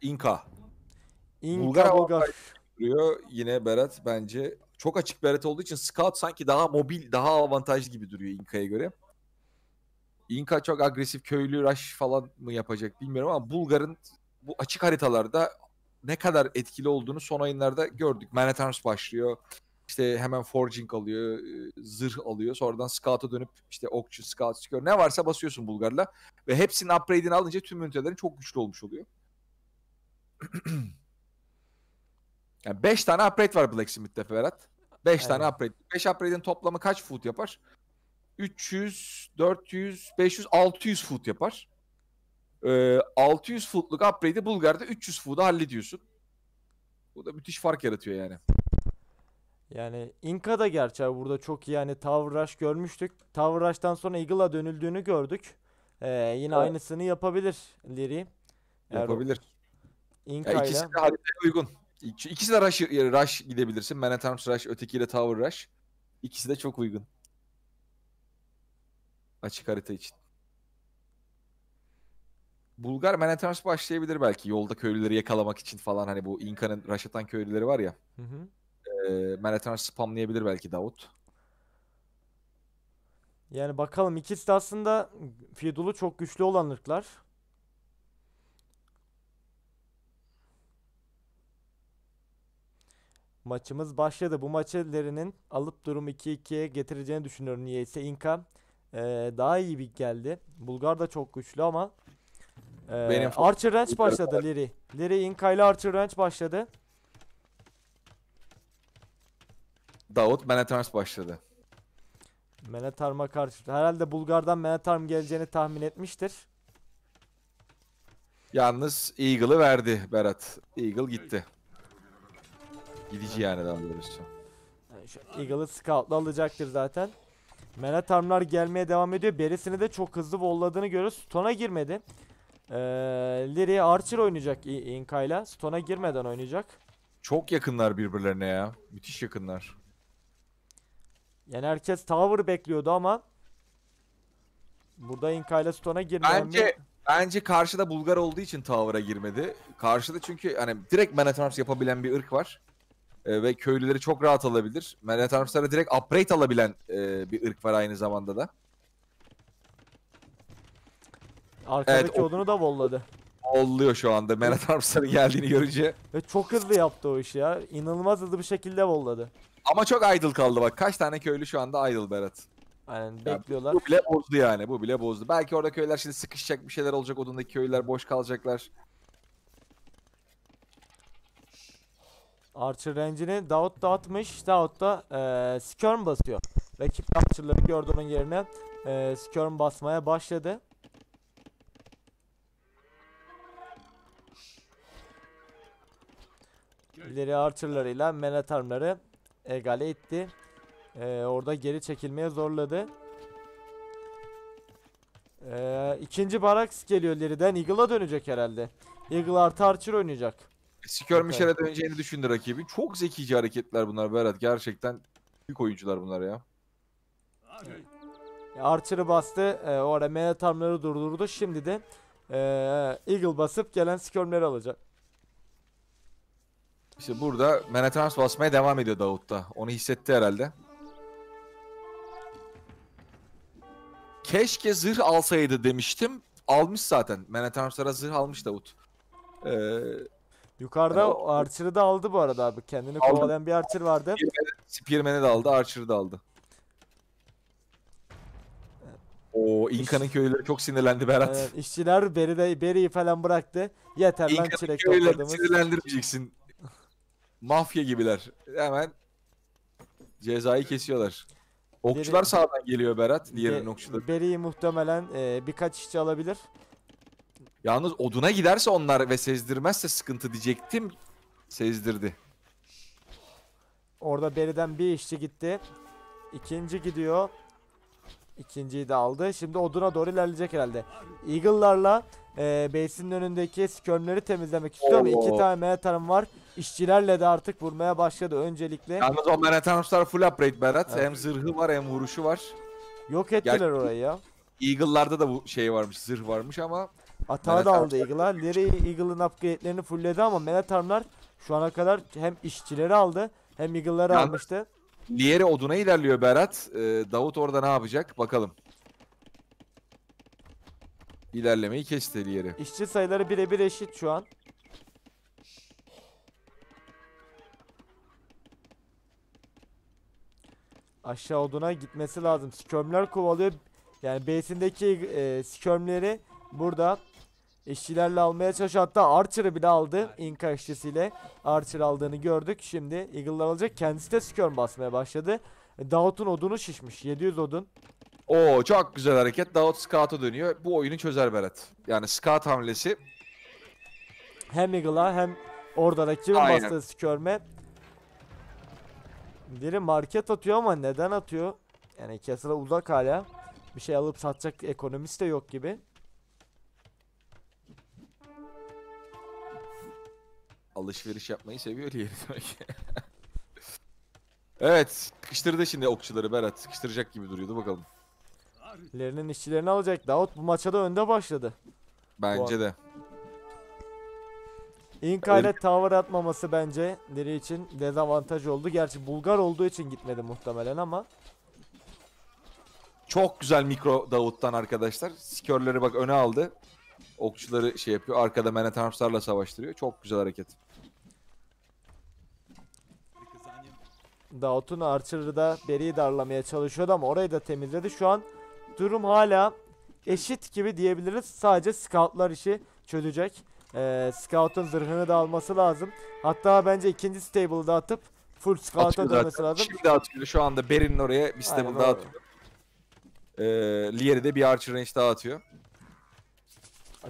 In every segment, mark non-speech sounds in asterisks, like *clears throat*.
Inka. İnka Bulgar Bulgar. duruyor yine Berat bence. Çok açık Berat olduğu için Scout sanki daha mobil, daha avantajlı gibi duruyor Inka'ya göre. Inka çok agresif köylü rush falan mı yapacak bilmiyorum ama Bulgar'ın bu açık haritalarda ne kadar etkili olduğunu son ayınlarda gördük. Man at Arms başlıyor. İşte hemen Forging alıyor, e, zırh alıyor. Sonradan Scout'a dönüp işte okçu, Scout çıkıyor. Ne varsa basıyorsun Bulgar'la. Ve hepsinin upgrade'ini alınca tüm ünitelerin çok güçlü olmuş oluyor. *clears throat* Yani 5 tane upgrade var Blacksmith'te Ferhat. 5 tane Evet. upgrade. 5 upgrade'in toplamı kaç foot yapar? 300, 400, 500, 600 foot yapar. Ee, 600 footluk upgrade'i Bulgar'da 300 foot'a hallediyorsun. Bu da müthiş fark yaratıyor yani. Yani Inka da gerçi abi burada çok iyi yani Tower Rush görmüştük. Tower Rush'tan sonra Eagle'a dönüldüğünü gördük. Ee, yine Evet. aynısını yapabilir. Eğer Yapabilir. Inka Ya ile. ikisi de haritaya uygun. İki- İkisi de rush, rush gidebilirsin. Man at Arms rush, ötekiyle Tower rush. İkisi de çok uygun. Açık harita için. Bulgar Man başlayabilir belki yolda köylüleri yakalamak için falan hani bu Inka'nın rush atan köylüleri var ya. Hı hı. E, Man spamlayabilir belki Davut. Yani bakalım ikisi de aslında Fidul'u çok güçlü olan ırklar. Maçımız başladı. Bu maçı Leri'nin alıp durumu 2-2'ye getireceğini düşünüyorum niyeyse. Inka eee, daha iyi bir geldi. Bulgar da çok güçlü ama eee, Benim Archer Ranch başladı Leri. Leri Inka ile Archer Ranch başladı. Davut Man at Arms başladı. Menetarm'a karşı. Herhalde Bulgar'dan Menetarm geleceğini tahmin etmiştir. Yalnız Eagle'ı verdi Berat. Eagle gitti. Gidici yani daha doğrusu. Yani şu Eagle'ı scout'la alacaktır zaten. Menetarmlar gelmeye devam ediyor. Berisini de çok hızlı volladığını görüyoruz. Stone'a girmedi. Ee, Liri Archer oynayacak Inka'yla. Stone'a girmeden oynayacak. Çok yakınlar birbirlerine ya. Müthiş yakınlar. Yani herkes Tower bekliyordu ama burada Inka'yla Stone'a girmeyen bir- Bence bence karşıda Bulgar olduğu için Tower'a girmedi. Karşıda çünkü hani direkt Man yapabilen bir ırk var. Ee, ve köylüleri çok rahat alabilir. Man at Arms'lara direkt upgrade alabilen e, bir ırk var aynı zamanda da. arkadaki Evet, o- odunu da volladı. Oluyor şu anda Man at Arms'ların geldiğini görünce. Ve çok hızlı yaptı o işi ya. İnanılmaz hızlı bir şekilde volladı. Ama çok idle kaldı bak. Kaç tane köylü şu anda idle Berat. Yani Ya bekliyorlar. Bu bile bozdu yani. Bu bile bozdu. Belki orada köyler şimdi sıkışacak bir şeyler olacak. Odundaki köylüler boş kalacaklar. Archer range'ini Davut da atmış. Davut da eee Skirm basıyor. Rakip Archer'ları gördü onun yerine. Eee Skirm basmaya başladı. İleri Archer'larıyla Menetarmları egale etti. Eee, orada geri çekilmeye zorladı. Eee ikinci baraks geliyor ileriden. Eagle'a dönecek herhalde. Eagle artı Archer oynayacak. Skör Okey. Michel'e döneceğini düşündü rakibi. Çok zekice hareketler bunlar Berat. Gerçekten büyük oyuncular bunlar ya. Archer'ı bastı. E, orada Menetarmları durdurdu. Şimdi de e, Eagle basıp gelen skirmleri alacak. İşte burada Man at Arms basmaya devam ediyor Davut da. Onu hissetti herhalde. Keşke zırh alsaydı demiştim. Almış zaten. Man at Arms'lara zırh almış Davut. Ee, Yukarıda Ya, o Archer'ı da aldı bu arada abi. Kendini kovalayan bir Archer vardı. Spearman'i de aldı, Archer'ı da aldı. O Inka'nın köyleri çok sinirlendi Berat. Evet, işçiler Beri'de, Beri'yi falan bıraktı. Yeter lan İnka'nın çilek topladığımız. sinirlendirmeyeceksin. Mafya gibiler. Hemen cezayı kesiyorlar. Okçular Biri- sağdan geliyor Berat. Diğerinin Be- okçuları. Beri'yi muhtemelen e, birkaç işçi alabilir. Yalnız oduna giderse onlar ve sezdirmezse sıkıntı diyecektim. Sezdirdi. Orada Beri'den bir işçi gitti. İkinci gidiyor. İkinciyi de aldı. Şimdi oduna doğru ilerleyecek herhalde. Eagle'larla e, base'in önündeki skirmleri temizlemek istiyor ama iki tane menetarım var. İşçilerle de artık vurmaya başladı öncelikle. Yalnız o Manhattanus'lar full upgrade Berat. Evet. Hem zırhı var hem vuruşu var. Yok ettiler Gel- orayı ya. Eagle'larda da bu şey varmış, zırh varmış ama Atağı da aldı Eagle'a. Leary Eagle'ın upgrade'lerini fullledi ama Menetarmlar şu ana kadar hem işçileri aldı hem Eagle'ları Yalnız- almıştı. Lieri oduna ilerliyor Berat. Ee, Davut orada ne yapacak? Bakalım. İlerlemeyi kesti Lieri. İşçi sayıları birebir eşit şu an. Aşağı oduna gitmesi lazım. Skirmler kovalıyor. Yani base'indeki e, skirmleri burada işçilerle almaya çalışıyor. Hatta Archer'ı bile aldı. Inka işçisiyle Archer aldığını gördük. Şimdi Eagle'lar alacak. Kendisi de skirm basmaya başladı. Davut'un odunu şişmiş. 700 odun. Oo çok güzel hareket. Davut Scout'a dönüyor. Bu oyunu çözer Berat. Yani Scout hamlesi Hem Eagle'a hem orada rakibin Aynen. bastığı skörme. Biri market atıyor ama neden atıyor? Yani Castle'a uzak hala. Bir şey alıp satacak ekonomist de yok gibi. Alışveriş yapmayı seviyor Lieri demek evet. Sıkıştırdı şimdi okçuları Berat. Sıkıştıracak gibi duruyordu bakalım. Lerinin işçilerini alacak. Davut bu maça da önde başladı. Bence de. Inka ile tower atmaması bence Leri için dezavantaj oldu. Gerçi Bulgar olduğu için gitmedi muhtemelen ama. Çok güzel mikro Davut'tan arkadaşlar. Skörleri bak öne aldı. Okçuları şey yapıyor. Arkada Menet Armstar'la savaştırıyor. Çok güzel hareket. Davut'un Archer'ı da Beri'yi darlamaya çalışıyordu ama orayı da temizledi. Şu an durum hala eşit gibi diyebiliriz. Sadece scoutlar işi çözecek. Ee, scout'un zırhını da alması lazım. Hatta bence ikinci stable'ı da atıp full scout'a dönmesi lazım. Şimdi atıyor. Şu anda Berin'in oraya bir stable Aynen, daha atıyor. Ee, Lieri de bir Archer range daha atıyor.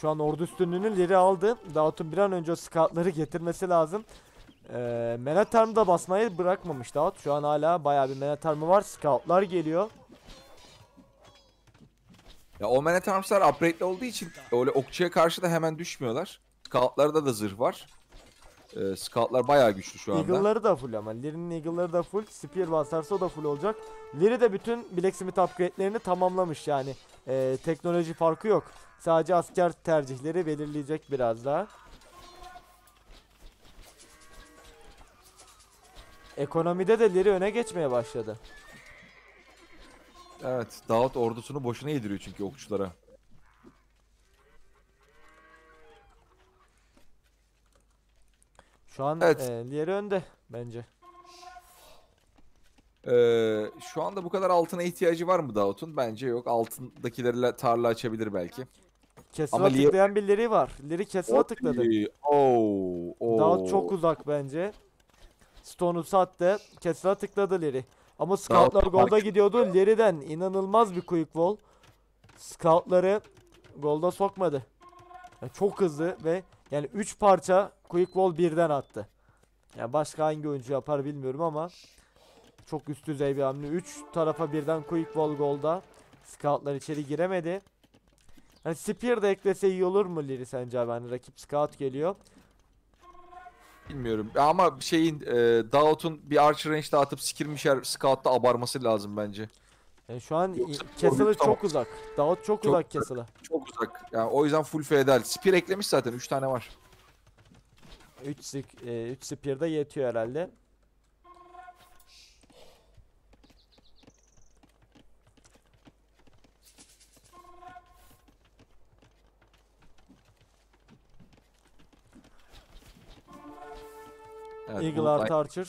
Şu an ordu üstünlüğünü Leri aldı. Davut'un bir an önce o scoutları getirmesi lazım. Ee, Menatarm'ı da basmayı bırakmamış Davut. Şu an hala bayağı bir Menatarm'ı var. Scoutlar geliyor. Ya o Menet Armstar upgrade'li olduğu için öyle okçuya karşı da hemen düşmüyorlar. Scout'larda da zırh var. Ee, Scout'lar bayağı güçlü şu anda. Eagle'ları da full ama. Liri'nin Eagle'ları da full. Spear basarsa o da full olacak. Liri de bütün Blacksmith upgrade'lerini tamamlamış yani. Ee, teknoloji farkı yok. Sadece asker tercihleri belirleyecek biraz daha. Ekonomide de Liri öne geçmeye başladı. Evet, Davut ordusunu boşuna yediriyor çünkü okçulara. Şu an Evet. e, Liri önde bence. Ee, şu anda bu kadar altına ihtiyacı var mı Davut'un? Bence yok. Altındakilerle tarla açabilir belki. Castle'a Ama Liri- tıklayan bir Liri var. Liri Castle'a tıkladı. Oo, oo. Davut çok uzak bence. Stone'u sattı. Castle'a tıkladı Leri. Ama Scoutlar golda gidiyordu. Leri'den inanılmaz bir quick wall. Scoutları golda sokmadı. Yani çok hızlı ve yani 3 parça quick wall birden attı. Yani başka hangi oyuncu yapar bilmiyorum ama çok üst düzey bir hamle. 3 tarafa birden quick wall golda. Scoutlar içeri giremedi. Yani Spear da eklese iyi olur mu Liri sence abi? Hani rakip Scout geliyor. Bilmiyorum. Ama şeyin e, Davut'un bir Archer range daha atıp Skirmisher Scout'ta abarması lazım bence. Yani şu an Yoksa Castle'ı korkunç tamam. çok uzak. Davut çok, Çok uzak. Castle'a. Çok uzak. Yani o yüzden full feodal. Spear eklemiş zaten 3 tane var. 3 e, 3 spear da yetiyor herhalde. Evet, Eagle artı Archer.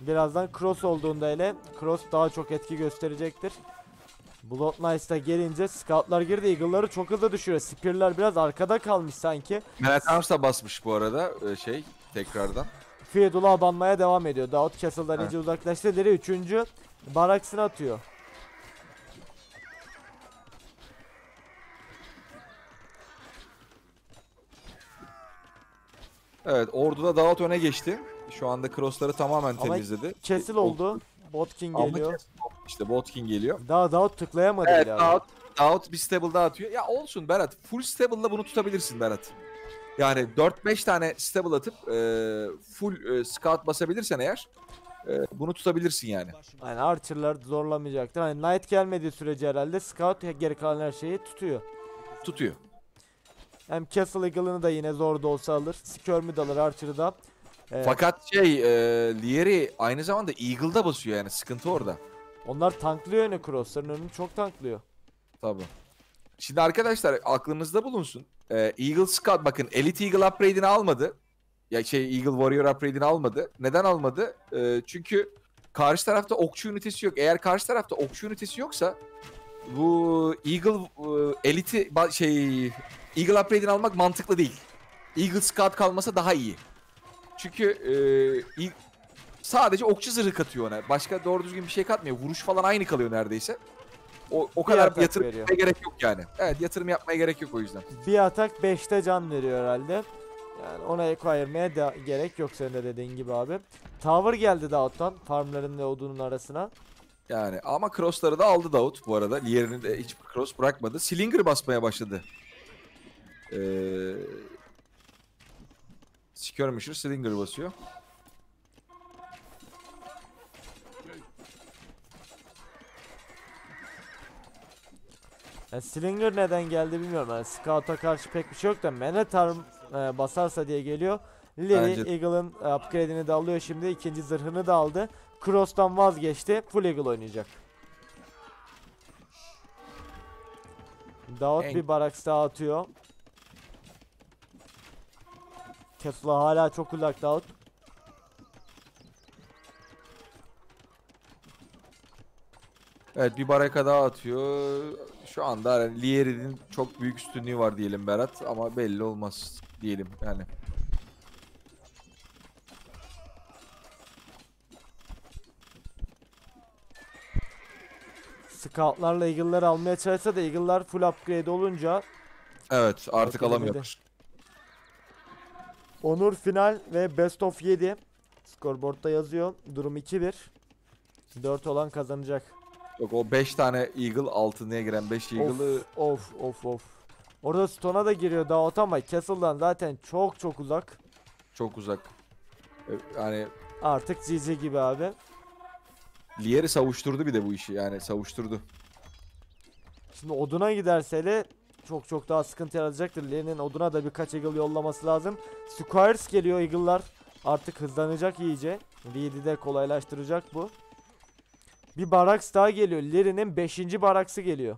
Birazdan cross olduğunda hele cross daha çok etki gösterecektir. Blood Knights'ta gelince scoutlar girdi. Eagle'ları çok hızlı düşürüyor. Spear'lar biraz arkada kalmış sanki. Arms da basmış bu arada e, şey tekrardan. Fiedul'a abanmaya devam ediyor. Davut Castle'dan iyice uzaklaştı. Leri üçüncü baraksını atıyor. Evet orduda Davut öne geçti. Şu anda crossları tamamen Ama temizledi. Kesil oldu. Botkin Ama geliyor. kes- İşte Botkin geliyor. Daha Davut tıklayamadı Evet bile abi. Davut, Davut bir stable daha atıyor. Ya olsun Berat. Full stable'la bunu tutabilirsin Berat. Yani 4-5 tane stable atıp e, full e, scout basabilirsen eğer e, bunu tutabilirsin yani. Yani Archer'lar zorlamayacaktır. Hani Knight gelmediği sürece herhalde Scout geri kalan her şeyi tutuyor. Tutuyor. Hem Castle Eagle'ını da yine zor da olsa alır. Skirm'i de alır Archer'ı da. Ee, Fakat şey e, Lieri aynı zamanda Eagle'da basıyor yani sıkıntı orada. onlar tanklıyor yine Cross'ların önünü çok tanklıyor. Tabii. Şimdi arkadaşlar aklınızda bulunsun. Ee, Eagle Scout bakın Elite Eagle upgrade'ini almadı. Ya şey Eagle Warrior upgrade'ini almadı. Neden almadı? Ee, çünkü karşı tarafta okçu ünitesi yok. Eğer karşı tarafta okçu ünitesi yoksa bu Eagle e, Elite'i ba- şey Eagle upgrade'ini almak mantıklı değil. Eagle Scout kalmasa daha iyi. Çünkü e, i- sadece okçu zırhı katıyor ona. Başka doğru düzgün bir şey katmıyor. Vuruş falan aynı kalıyor neredeyse. O, o Bir kadar atak yatırım veriyor. yapmaya gerek yok yani. Evet yatırım yapmaya gerek yok o yüzden. Bir atak 5'te can veriyor herhalde. Yani ona ek ayırmaya da gerek yok senin de dediğin gibi abi. Tower geldi Daut'tan farmların ve odunun arasına. Yani ama crossları da aldı Davut bu arada. Diğerini de hiç cross bırakmadı. Slinger basmaya başladı. Ee, Skirmisher Slinger basıyor. Yani Slinger neden geldi bilmiyorum. Yani Scout'a karşı pek bir şey yok da Manatarm e, basarsa diye geliyor. Bence Lily de. Eagle'ın e, upgrade'ini de alıyor şimdi. ikinci zırhını da aldı. Cross'tan vazgeçti. Full Eagle oynayacak. Daut En- bir baraks daha atıyor. Tesla hala çok uzak Daut. Evet bir baraka daha atıyor. Şu anda hani Lieri'nin çok büyük üstünlüğü var diyelim Berat ama belli olmaz diyelim yani. Scout'larla Eagle'ları almaya çalışsa da Eagle'lar full upgrade olunca Evet artık alamıyorlar. Onur final ve best of 7. Scoreboard'da yazıyor. Durum 2-1. 4 olan kazanacak. Yok o 5 tane Eagle altınıya giren 5 Eagle'ı Of of of. Orada Stone'a da giriyor Daut ama Castle'dan zaten çok çok uzak. çok uzak. Ee, Yani Artık GG gibi abi. Lieri savuşturdu bir de bu işi yani savuşturdu. Şimdi Odun'a giderse hele çok çok daha sıkıntı yaratacaktır. Lee'nin Odun'a da birkaç Eagle yollaması lazım. Squires geliyor Eagle'lar. Artık hızlanacak iyice. Reed'i de kolaylaştıracak bu. Bir baraks daha geliyor. Lee'nin 5. baraksı geliyor.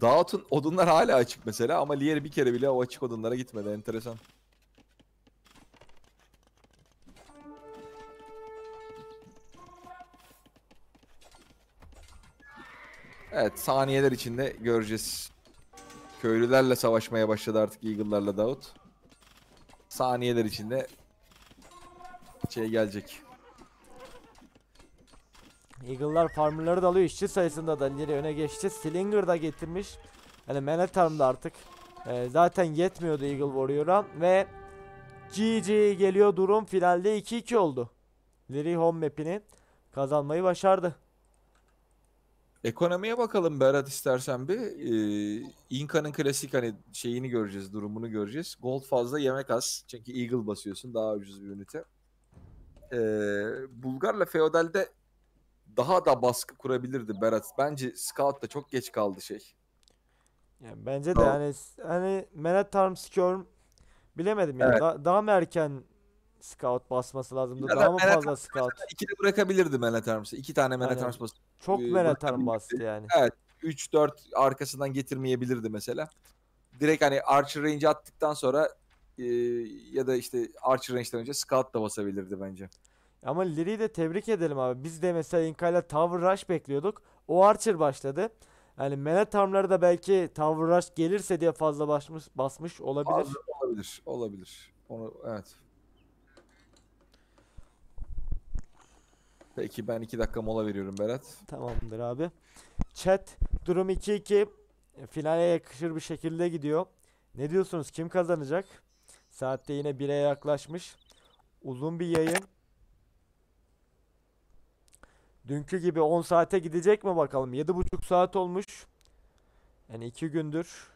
Dağıt'ın odunlar hala açık mesela ama Lieri bir kere bile o açık odunlara gitmedi. Enteresan. Evet saniyeler içinde göreceğiz. Köylülerle savaşmaya başladı artık Eagle'larla Davut. Saniyeler içinde şey gelecek. Eagle'lar farmerları da alıyor. İşçi sayısında da Lee'ri öne geçti. Slinger da getirmiş. Yani Manatarm da artık e, zaten yetmiyordu Eagle Warrior'a ve GG geliyor durum finalde 2-2 oldu. Lee'ri home map'ini kazanmayı başardı. Ekonomiye bakalım Berat istersen bir. Ee, Inka'nın klasik hani şeyini göreceğiz, durumunu göreceğiz. Gold fazla, yemek az. Çünkü Eagle basıyorsun, daha ucuz bir ünite. Ee, Bulgar'la Feodal'de daha da baskı kurabilirdi Berat. Bence Scout da çok geç kaldı şey. Yani bence de Tamam. yani hani Manatarm Skirm bilemedim yani Evet. Da- daha mı erken scout basması lazımdı? Ya da Daha mı fazla scout? İkili bırakabilirdi Manatarms'ı. İki tane Aynen. Manatarms basıp Çok Ee, bastı yani. 3-4 arkasından getirmeyebilirdi mesela. Direkt hani Archer Range attıktan sonra e, ya da işte Archer Range'den önce Scout da basabilirdi bence. Ama Liri'yi de tebrik edelim abi. Biz de mesela Inka'yla Tower Rush bekliyorduk. O Archer başladı. Yani Manatarm'ları da belki Tower Rush gelirse diye fazla basmış, basmış olabilir. Fazla olabilir, olabilir. Onu evet. *laughs* Peki ben iki dakika mola veriyorum Berat. Tamamdır abi. Chat durum 2-2. E, Finale yakışır bir şekilde gidiyor. Ne diyorsunuz? Kim kazanacak? Saatte yine 1'e yaklaşmış. Uzun bir yayın. Dünkü gibi 10 saate gidecek mi bakalım? 7,5 saat olmuş. Yani 2 gündür